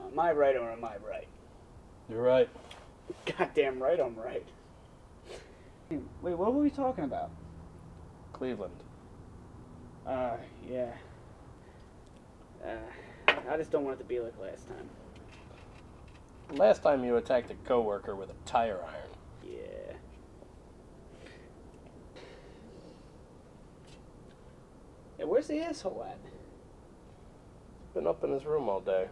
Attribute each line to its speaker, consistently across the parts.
Speaker 1: Now, am I right or am I right?
Speaker 2: You're right.
Speaker 1: Goddamn right, I'm right. Wait, what were we talking about?
Speaker 2: Cleveland.
Speaker 1: Uh, yeah. Uh, I just don't want it to be like last time.
Speaker 2: Last time you attacked a coworker with a tire iron.
Speaker 1: Yeah. Hey, where's the asshole at?
Speaker 2: Been up in his room all day.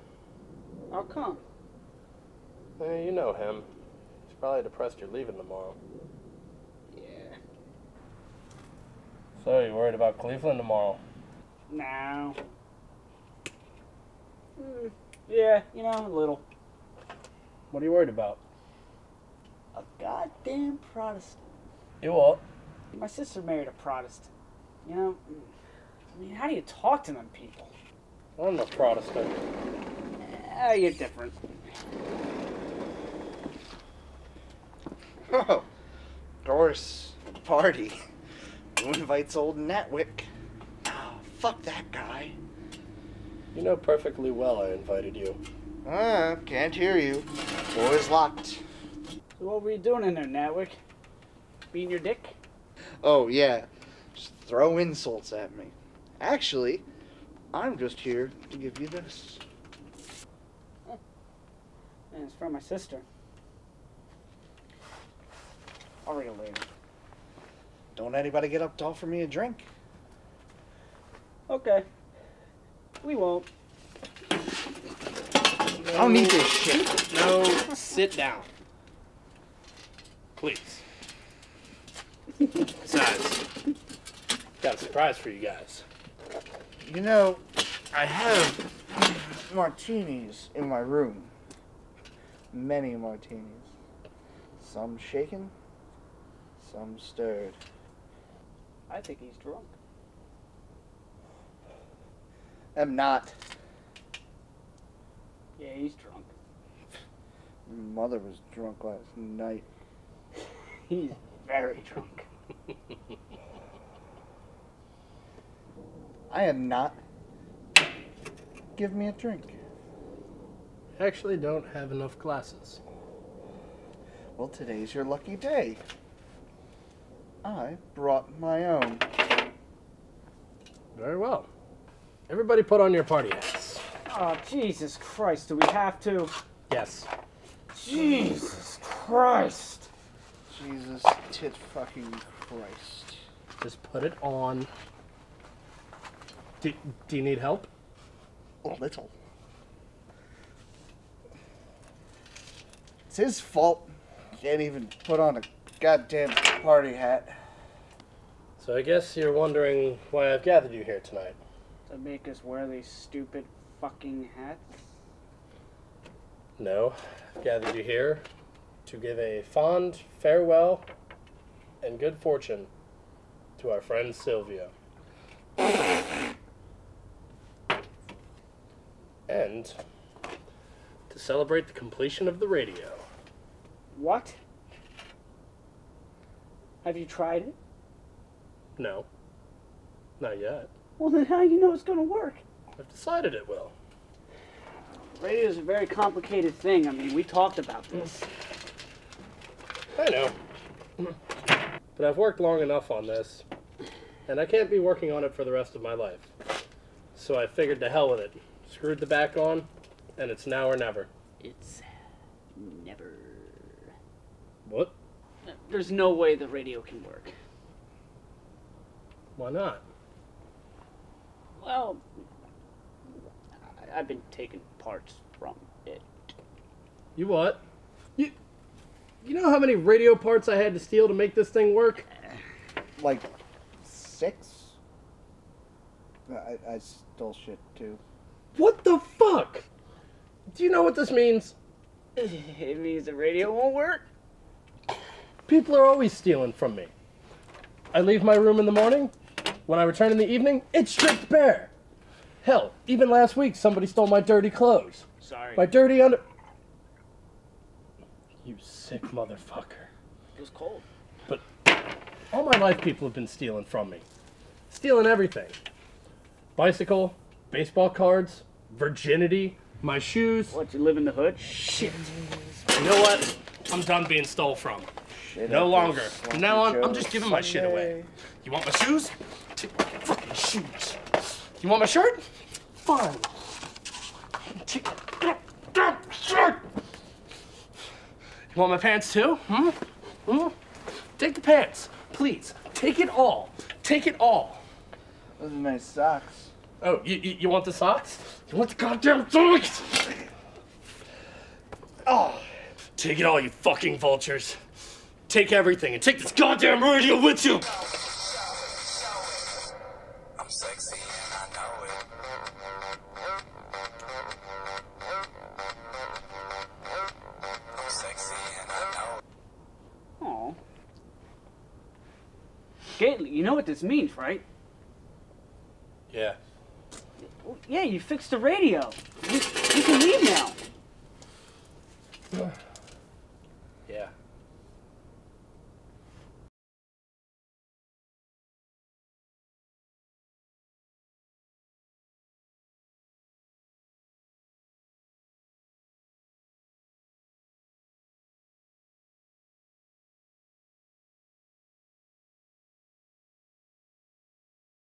Speaker 1: How come?
Speaker 2: Hey, you know him. He's probably depressed you're leaving tomorrow.
Speaker 1: Yeah.
Speaker 2: So, you worried about Cleveland tomorrow?
Speaker 1: No. Hmm, yeah, you know, a little.
Speaker 2: What are you worried about?
Speaker 1: A goddamn Protestant.
Speaker 2: You what?
Speaker 1: My sister married a Protestant. You know, I mean, how do you talk to them people?
Speaker 2: I'm a Protestant.
Speaker 1: Ah, you're different.
Speaker 3: Oh, Doris. Party. Who invites old Natwick? Oh, fuck that guy.
Speaker 2: You know perfectly well I invited you.
Speaker 3: Ah, can't hear you. Door's locked.
Speaker 1: So what were you doing in there, Natwick? Being your dick?
Speaker 3: Oh, yeah. Just throw insults at me. Actually, I'm just here to give you this.
Speaker 1: And it's from my sister. I'll read it later.
Speaker 3: Don't anybody get up to offer me a drink.
Speaker 1: Okay. We won't.
Speaker 3: I don't need this shit.
Speaker 2: No, sit down. Please. Besides, got a surprise for you guys.
Speaker 3: You know, I have martinis in my room. Many martinis. Some shaken, some stirred.
Speaker 1: I think he's drunk.
Speaker 3: I'm not.
Speaker 1: Yeah, he's drunk.
Speaker 3: Mother was drunk last night.
Speaker 1: He's very drunk.
Speaker 3: I am not. Give me a drink.
Speaker 2: Actually, don't have enough glasses.
Speaker 3: Well, today's your lucky day. I brought my own.
Speaker 2: Very well. Everybody put on your party hats.
Speaker 1: Oh, Jesus Christ, do we have to?
Speaker 2: Yes.
Speaker 1: Jesus Christ.
Speaker 3: Jesus tit fucking Christ.
Speaker 2: Just put it on. Do, do you need help?
Speaker 3: A little. His fault. Can't even put on a goddamn party hat.
Speaker 2: So I guess you're wondering why I've gathered you here tonight.
Speaker 1: To make us wear these stupid fucking hats?
Speaker 2: No, I've gathered you here to give a fond farewell and good fortune to our friend Silvio. And to celebrate the completion of the radio.
Speaker 1: What? Have you tried it?
Speaker 2: No, not yet.
Speaker 1: Well, then how do you know it's gonna work?
Speaker 2: I've decided it will.
Speaker 1: Radio is a very complicated thing. I mean, we talked about this.
Speaker 2: I know. But I've worked long enough on this, and I can't be working on it for the rest of my life. So I figured to hell with it. Screwed the back on, and it's now or never.
Speaker 1: It's never.
Speaker 2: What?
Speaker 1: There's no way the radio can work.
Speaker 2: Why not?
Speaker 1: Well, I- I've been taking parts from it.
Speaker 2: You what? You, you know how many radio parts I had to steal to make this thing work?
Speaker 3: Like, six? I, I stole shit too.
Speaker 2: What the fuck? Do you know what this means?
Speaker 1: it means the radio won't work.
Speaker 2: People are always stealing from me. I leave my room in the morning. When I return in the evening, it's stripped bare. Hell, even last week somebody stole my dirty clothes.
Speaker 1: Sorry.
Speaker 2: My dirty under. You sick motherfucker.
Speaker 1: It was cold.
Speaker 2: But all my life, people have been stealing from me. Stealing everything bicycle, baseball cards, virginity, my shoes.
Speaker 1: What, you live in the hood?
Speaker 2: Shit. You know what? I'm done being stole from.
Speaker 3: Shit
Speaker 2: No longer. From now on, I'm just giving my shit away. You want my shoes? Take my fucking shoes. You want my shirt? Fine. Take my shirt. You want my pants too? Hmm? Hmm? Take the pants, please. Take it all. Take it all.
Speaker 3: Those are nice socks.
Speaker 2: Oh, you, you, you want the socks? You want the goddamn socks? Oh, take it all, you fucking vultures. Take everything and take this goddamn radio with you.
Speaker 4: I'm sexy and I know it. I'm sexy and I know it.
Speaker 1: Aw. Gately, you know what this means, right?
Speaker 2: Yeah.
Speaker 1: Yeah, you fixed the radio. You, you can leave now.